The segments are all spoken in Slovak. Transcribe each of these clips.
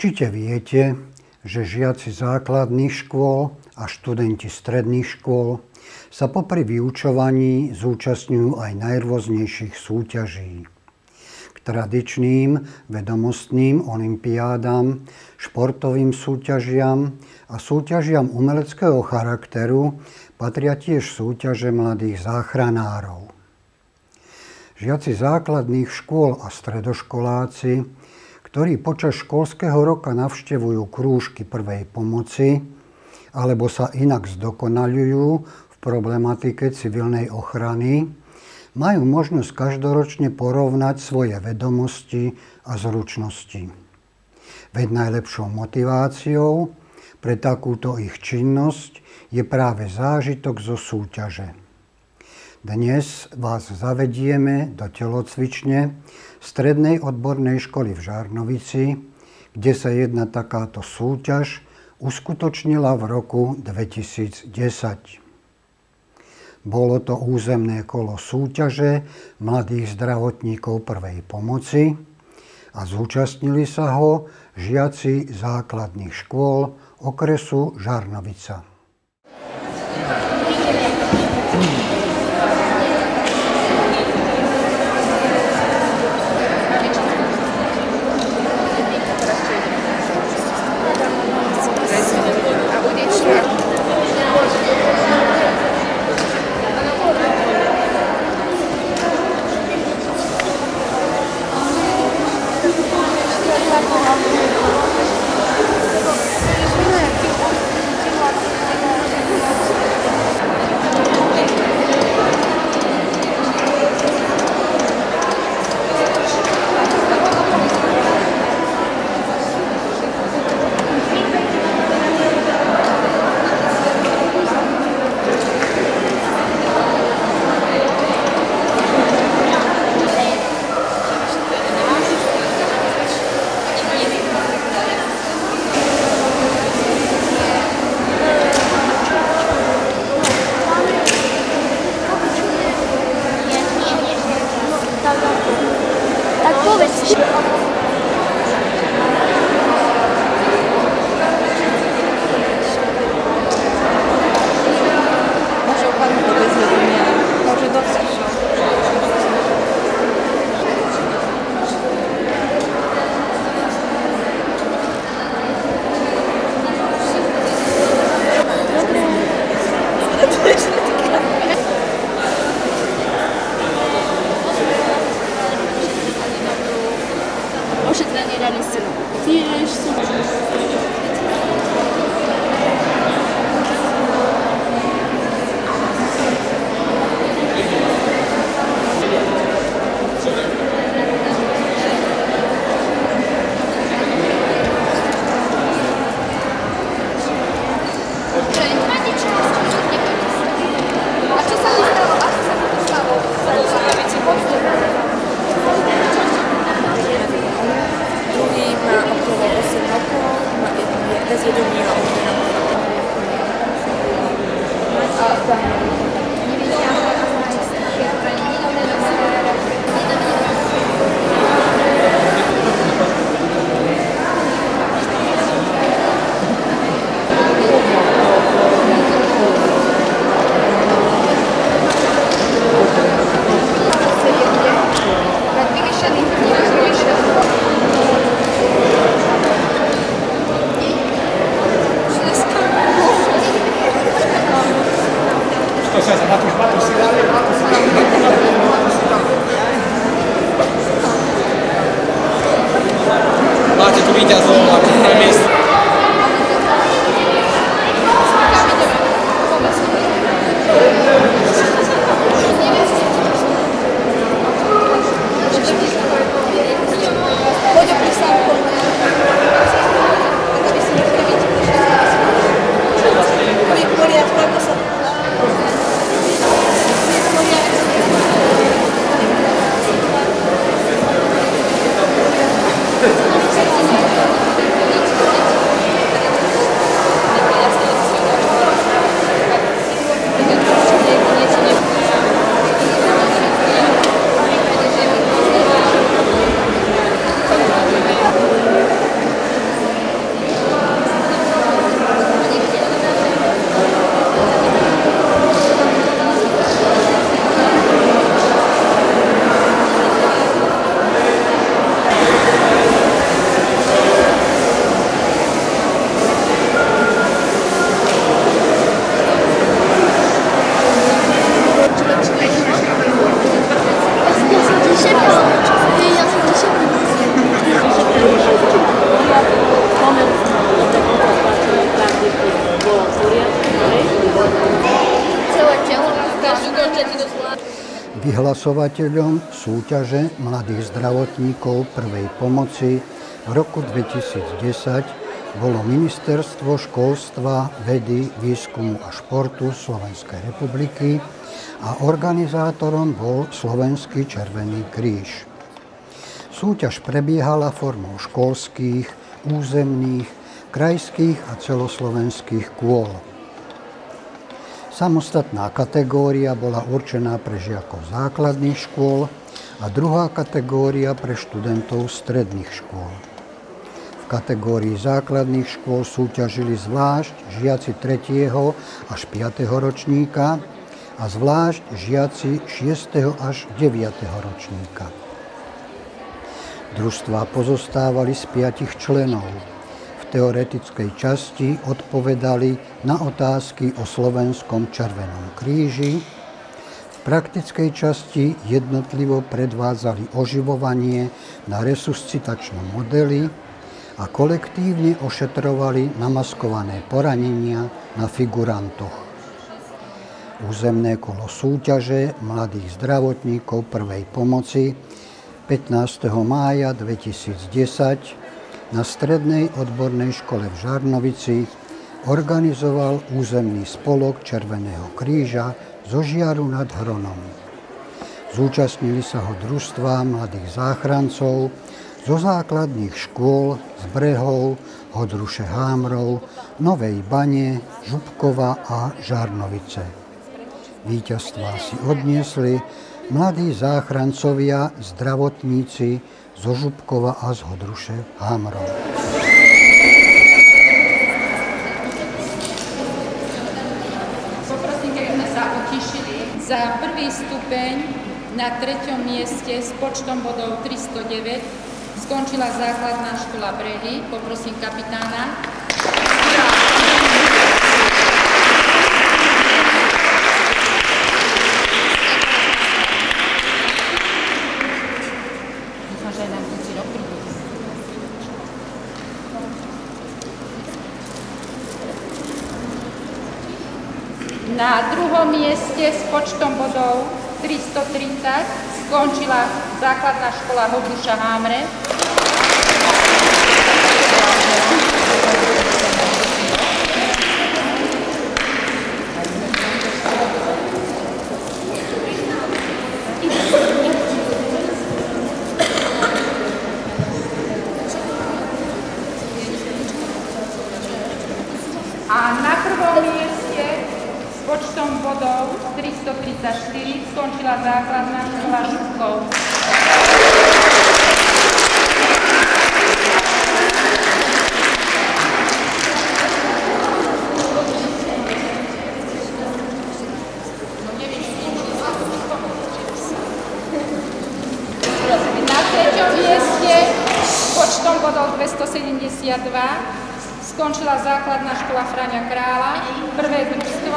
Určite viete, že žiaci základných škôl a študenti stredných škôl sa popri vyučovaní zúčastňujú aj najrôznejších súťaží. K tradičným vedomostným olimpiádam, športovým súťažiam a súťažiam umeleckého charakteru patria tiež súťaže mladých záchranárov. Žiaci základných škôl a stredoškoláci ktorí počas školského roka navštevujú krúžky prvej pomoci alebo sa inak zdokonalujú v problematike civilnej ochrany, majú možnosť každoročne porovnať svoje vedomosti a zručnosti. Veď najlepšou motiváciou pre takúto ich činnosť je práve zážitok zo súťaže. Dnes vás zavedieme do telocvične, strednej odbornej školy v Žarnovici, kde sa jedna takáto súťaž uskutočnila v roku 2010. Bolo to územné kolo súťaže mladých zdravotníkov prvej pomoci a zúčastnili sa ho žiaci základných škôl okresu Žarnovica. natürlich. Vyhlasovateľom súťaže mladých zdravotníkov prvej pomoci v roku 2010 bolo Ministerstvo školstva, vedy, výskumu a športu Slovenskej republiky a organizátorom bol Slovenský Červený kríž. Súťaž prebiehala formou školských, územných, krajských a celoslovenských kôl. Samostatná kategória bola určená pre žiakov základných škôl a druhá kategória pre študentov stredných škôl. V kategórii základných škôl súťažili zvlášť žiaci 3. až 5. ročníka a zvlášť žiaci 6. až 9. ročníka. Družstva pozostávali z piatich členov, teoretickej časti odpovedali na otázky o Slovenskom červenom kríži, v praktickej časti jednotlivo predvádzali oživovanie na resuscitačnom modeli a kolektívne ošetrovali namaskované poranenia na figurantoch. Územné kolo súťaže mladých zdravotníkov prvej pomoci 15. mája 2010 na Strednej odbornej škole v Žarnovici organizoval územný spolok Červeného kríža zo Žiaru nad Hronom. Zúčastnili sa ho družstva mladých záchrancov zo základných škôl z Brehov, Hodruše Hámrov, Novej Bane, Žubkova a Žarnovice. Víťazstvá si odniesli mladí záchrancovia, zdravotníci, zo Žubkova a z Hodruše Hamrov. Poprosím, keby sme sa utišili. Za prvý stupeň na treťom mieste s počtom bodov 309 skončila základná škola Brehy. Poprosím kapitána. Na druhom mieste s počtom bodov 330 skončila základná škola Hobruša Hámre. A na prvom mieste počtom bodov 334 skončila základná škola Župkov. Na treťom mieste počtom bodov 272 Skončila škola Frania Krála, prvé družstvo.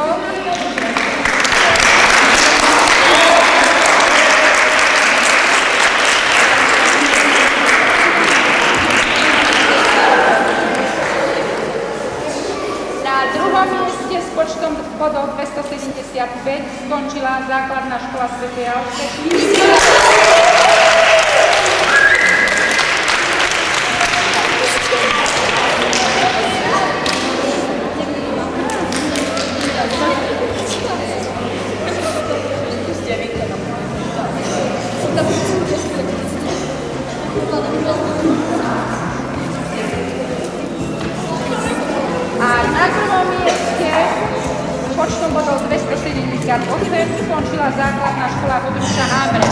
Na druhom mieste s počtom bodov 275 skončila základná škola Sv. Alfred. 1978 skončila základná škola Vodruša Hámre.